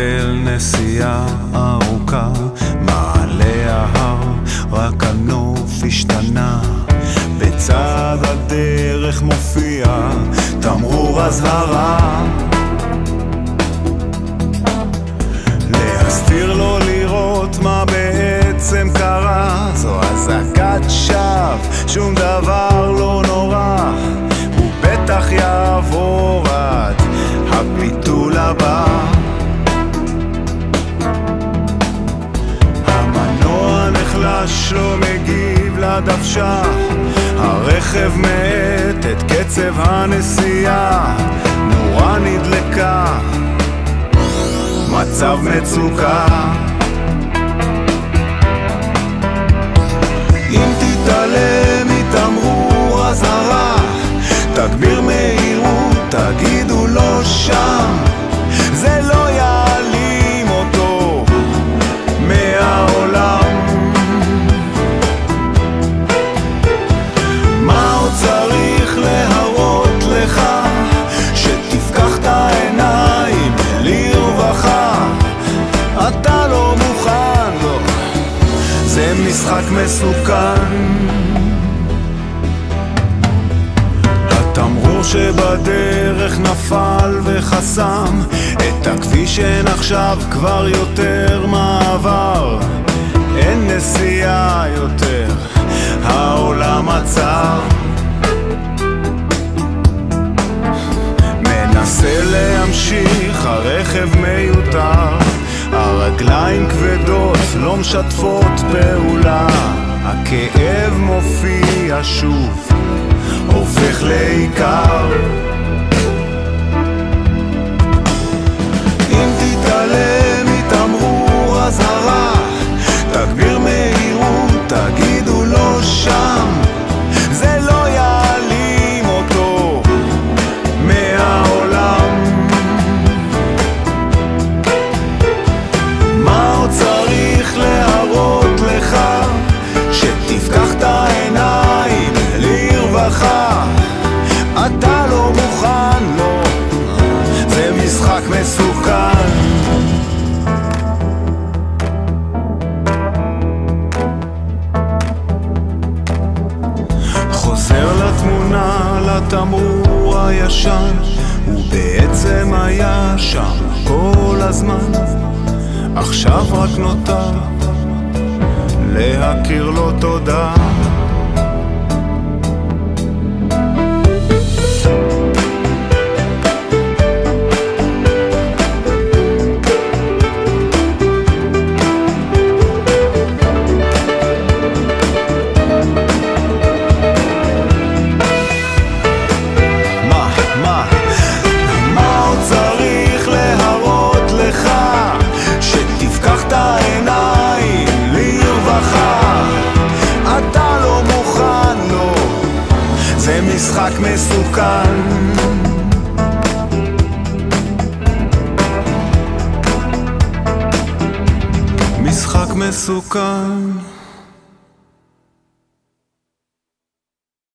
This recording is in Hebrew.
החל נסיעה ארוכה, מעלה ההר, רק הנוף השתנה. בצד הדרך מופיע תמרור אזהרה. להסתיר לו לראות מה בעצם קרה, זו אזעקת שווא, שום דבר לא נורא, הוא בטח יעבור עד הפיתול הבא. נחלש, לא מגיב לדוושה, הרכב מאט את קצב הנסיעה, נורה נדלקה, מצב מצוקה. אם תתעלם מתמרור אזהרה, תגביר מהירות, תגידו משחק מסוכן. התמרור שבדרך נפל וחסם את הכביש אין עכשיו כבר יותר מעבר אין נסיעה יותר, העולם עצר מנסה להמשיך, הרכב מיותר הרגליים כבדות, לא משתפות פעולה. הכאב מופיע שוב, הופך לעיקר לתמונה, לתמרור הישן, הוא בעצם היה שם כל הזמן. עכשיו רק נותר להכיר לו תודה. משחק מסוכן. משחק מסוכן